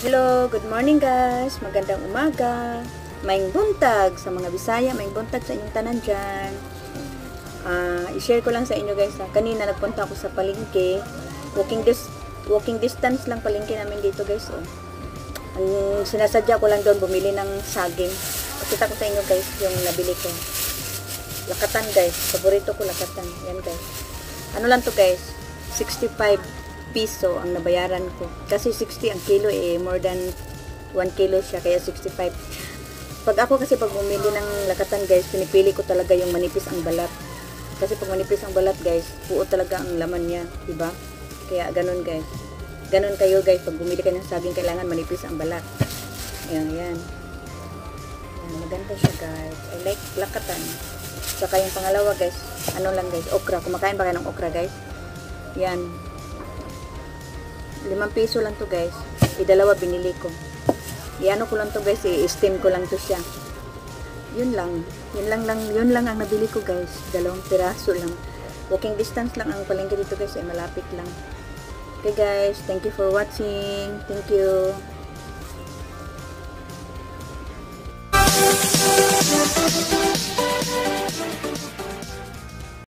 Hello, good morning guys. Magandang umaga. Maing buntag sa mga Bisaya, maing buntag sa inyong tanan dyan. Ah, i-share ko lang sa inyo guys. Ha. Kanina nagpunta ako sa palengke. Walking dis walking distance lang palengke namin dito guys. Oh. Ang sinasadya ko lang doon bumili ng saging. Pakita ko sa inyo guys yung nabili ko. Lakatan guys. Paborito ko lakatan. Yan guys. Ano lang to guys? 65 piso ang nabayaran ko. Kasi 60 ang kilo eh. More than 1 kilo siya. Kaya 65. Pag ako kasi pag bumili ng lakatan guys, pinipili ko talaga yung manipis ang balat. Kasi pag manipis ang balat guys, buo talaga ang laman niya. Diba? Kaya ganun guys. Ganun kayo guys. Pag bumili ka ng saging, kailangan manipis ang balat. Ayan, yan. Ayan, maganda siya guys. I like lakatan. Saka yung pangalawa guys, ano lang guys, okra. Kumakain ba kayo ng okra guys? Yan. Limang piso lang to guys. Idalawa binili ko. Iano ko lang to guys, i-steam ko lang to siya. Yun lang. Yun lang lang, yun lang ang nabili ko guys. Dalawang piraso lang. Walking distance lang ang palengke dito guys, ay malapit lang. Okay guys, thank you for watching. Thank you.